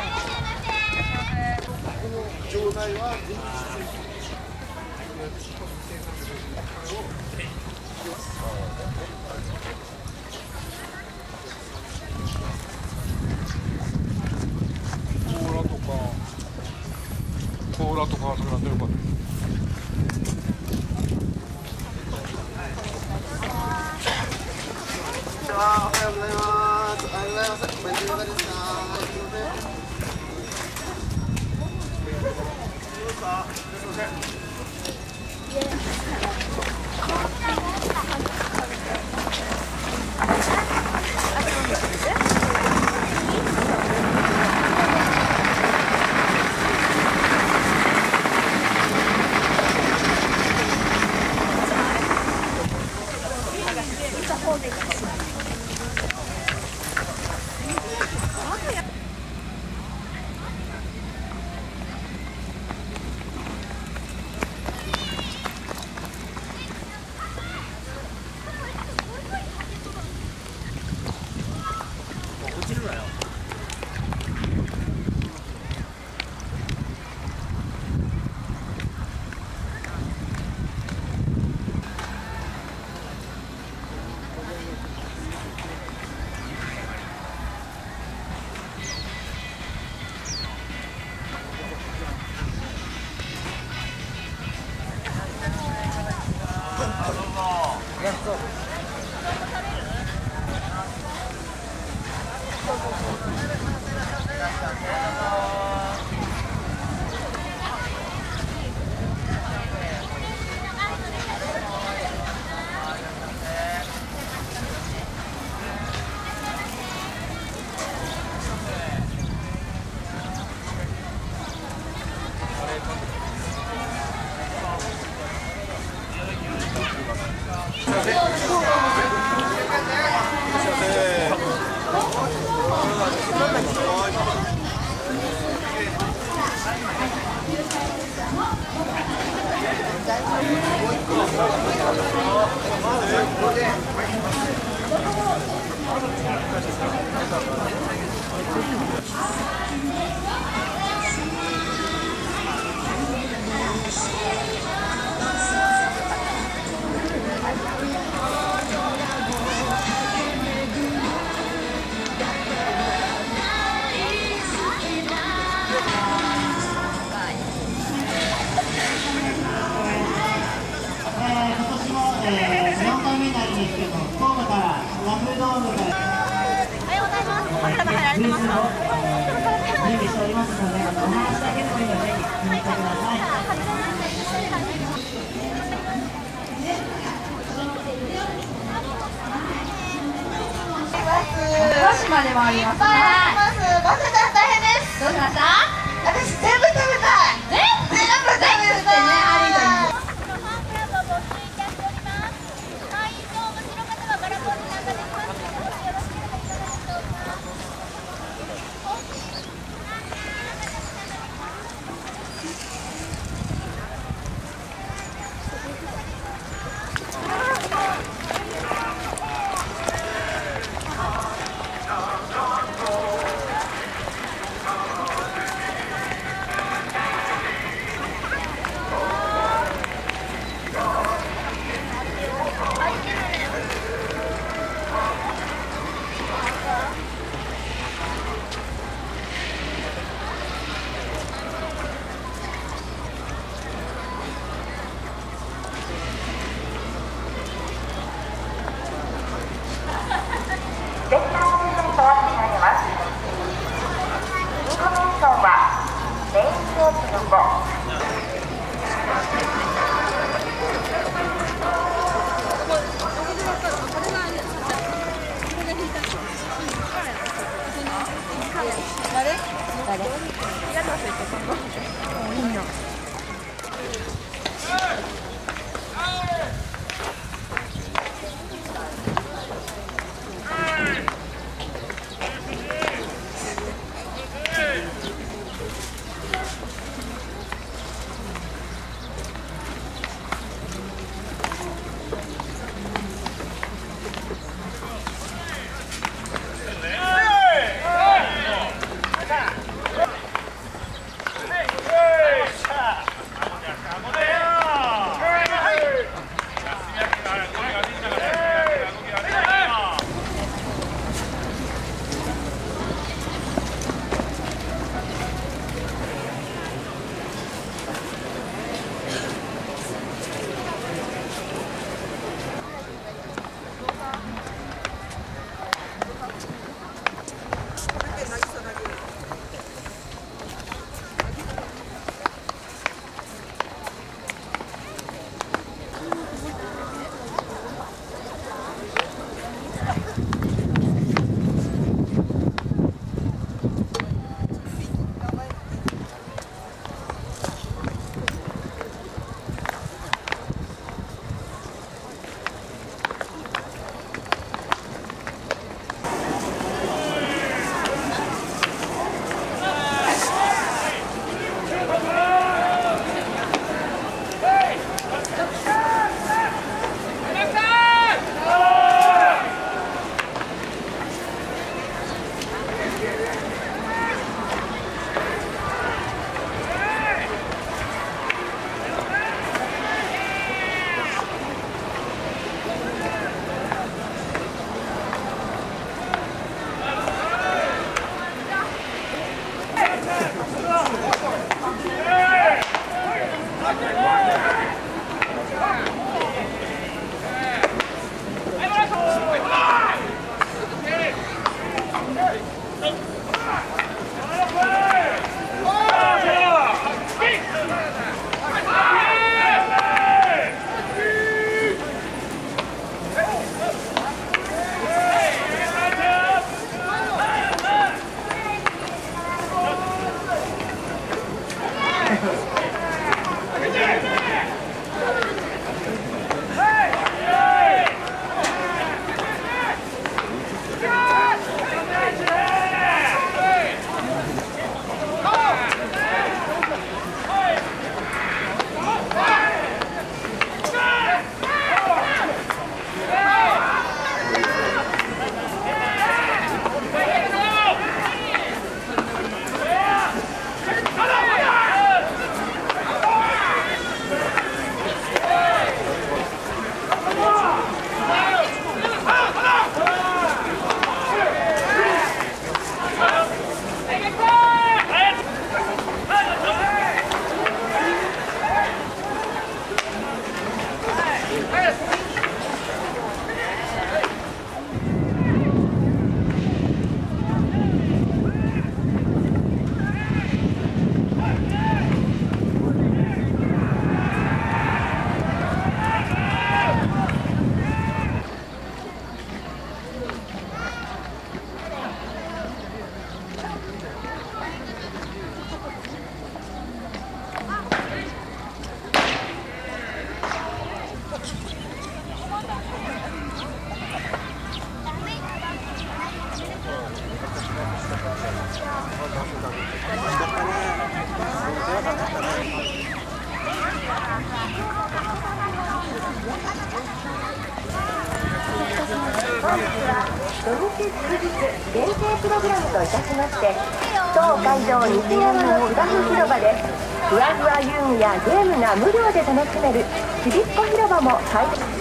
甲羅とか甲羅とかそれなんでよかったおはようございます。おはようございます。おめでとうございます。すいませそうそうそう、カメラが入られてますか。準備しておりますので、あのお話だけでもいいので、ぜひ見てください。鹿島でもあります。ます。バスが大変です。どうしました？はい土日祝日限定プログラムといたしまして当会場西山の芝生広場でふわふわ遊具やゲームが無料で楽しめるちびっこ広場も開設